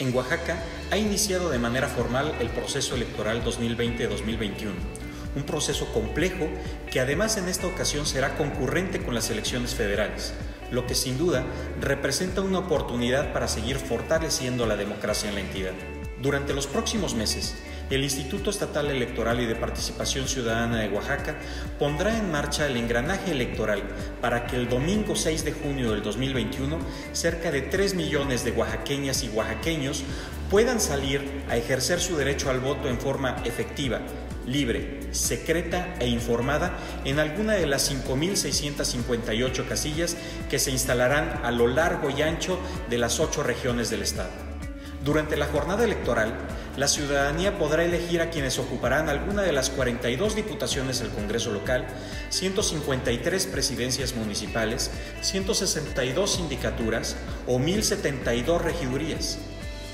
En Oaxaca ha iniciado de manera formal el proceso electoral 2020-2021, un proceso complejo que además en esta ocasión será concurrente con las elecciones federales, lo que sin duda representa una oportunidad para seguir fortaleciendo la democracia en la entidad. Durante los próximos meses, el Instituto Estatal Electoral y de Participación Ciudadana de Oaxaca pondrá en marcha el engranaje electoral para que el domingo 6 de junio del 2021 cerca de 3 millones de oaxaqueñas y oaxaqueños puedan salir a ejercer su derecho al voto en forma efectiva, libre, secreta e informada en alguna de las 5.658 casillas que se instalarán a lo largo y ancho de las ocho regiones del Estado. Durante la jornada electoral, la ciudadanía podrá elegir a quienes ocuparán alguna de las 42 diputaciones al Congreso local, 153 presidencias municipales, 162 sindicaturas o 1.072 regidurías.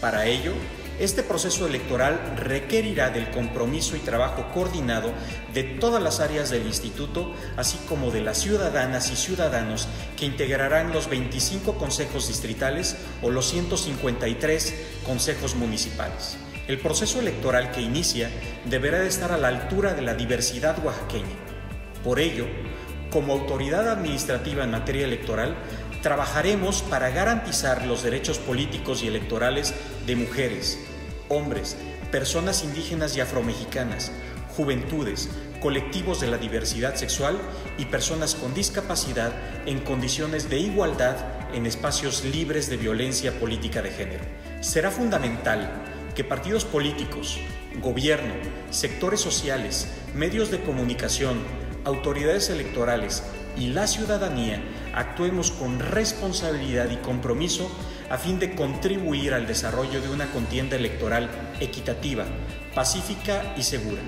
Para ello, este proceso electoral requerirá del compromiso y trabajo coordinado de todas las áreas del instituto, así como de las ciudadanas y ciudadanos que integrarán los 25 consejos distritales o los 153 consejos municipales. El proceso electoral que inicia deberá de estar a la altura de la diversidad oaxaqueña. Por ello, como autoridad administrativa en materia electoral, trabajaremos para garantizar los derechos políticos y electorales de mujeres, hombres, personas indígenas y afromexicanas, juventudes, colectivos de la diversidad sexual y personas con discapacidad en condiciones de igualdad en espacios libres de violencia política de género. Será fundamental que partidos políticos, gobierno, sectores sociales, medios de comunicación, autoridades electorales y la ciudadanía actuemos con responsabilidad y compromiso a fin de contribuir al desarrollo de una contienda electoral equitativa, pacífica y segura.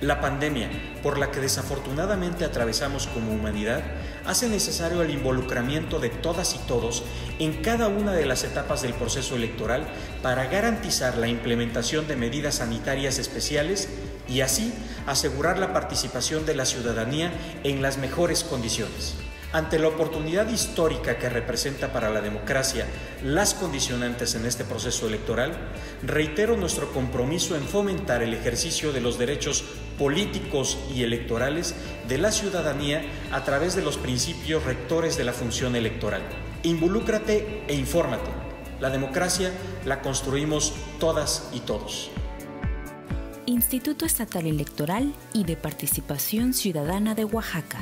La pandemia, por la que desafortunadamente atravesamos como humanidad, hace necesario el involucramiento de todas y todos en cada una de las etapas del proceso electoral para garantizar la implementación de medidas sanitarias especiales y así asegurar la participación de la ciudadanía en las mejores condiciones. Ante la oportunidad histórica que representa para la democracia las condicionantes en este proceso electoral, reitero nuestro compromiso en fomentar el ejercicio de los derechos políticos y electorales de la ciudadanía a través de los principios rectores de la función electoral. Involúcrate e infórmate. La democracia la construimos todas y todos. Instituto Estatal Electoral y de Participación Ciudadana de Oaxaca.